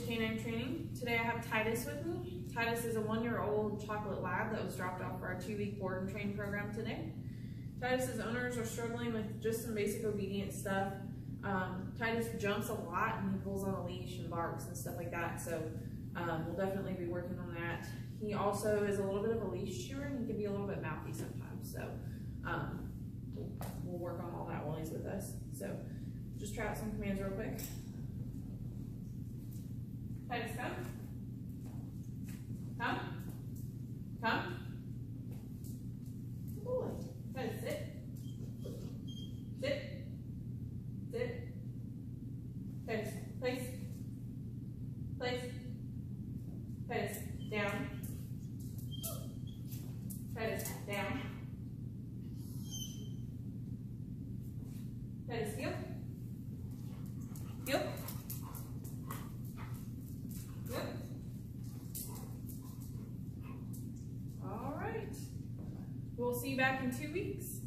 Canine Training. Today I have Titus with me. Titus is a one-year-old chocolate lab that was dropped off for our two-week board and train program today. Titus's owners are struggling with just some basic obedience stuff. Um, Titus jumps a lot and he pulls on a leash and barks and stuff like that, so um, we'll definitely be working on that. He also is a little bit of a leash chewer and he can be a little bit mouthy sometimes, so um, we'll work on all that while he's with us. So just try out some commands real quick. Titus, come. Come. Come. Good boy. Titus, sit. Sit. Sit. Titus, place. Place. Titus, down. Titus, down. Titus, heel. Heel. Good. All right. We'll see you back in two weeks.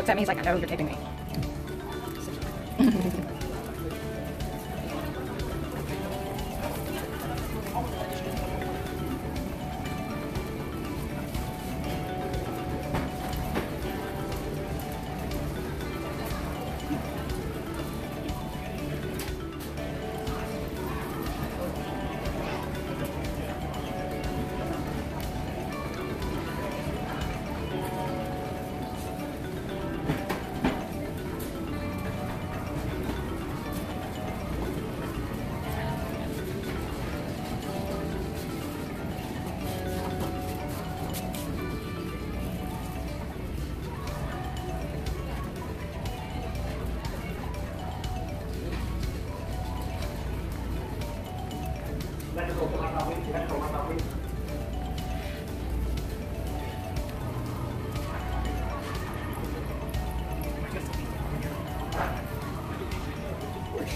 Looks at me, he's like, I know you're taping me.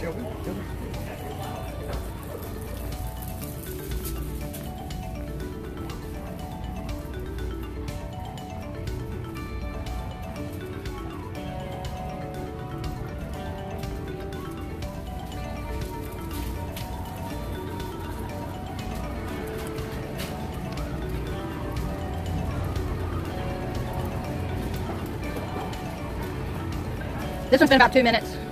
This one's been about two minutes.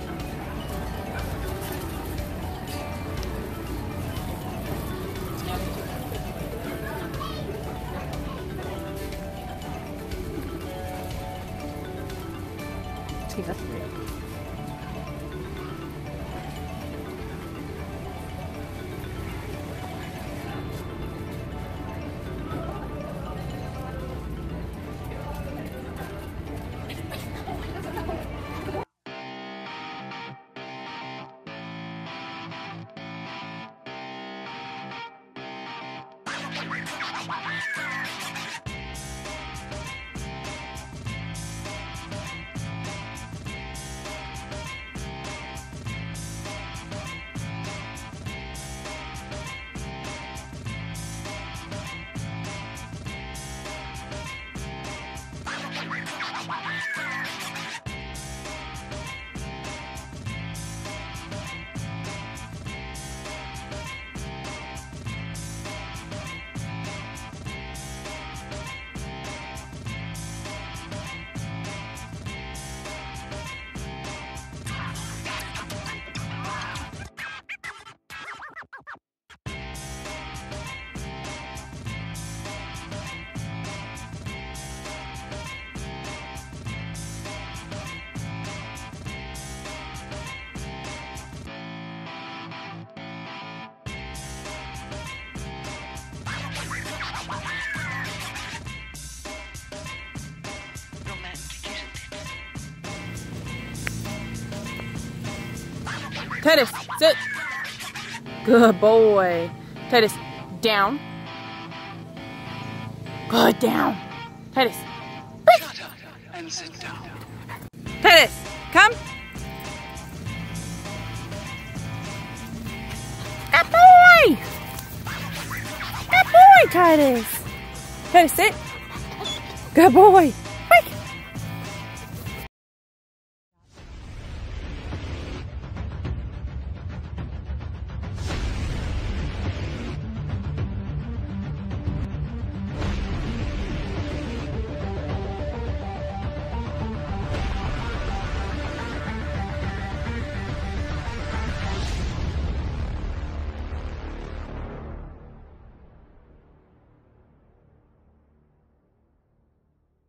Excuse us. Titus, sit. Good boy. Titus, down. Good, down. Titus. Shut up and sit down. Titus, come. Good boy. Good boy, Titus. Titus, sit. Good boy.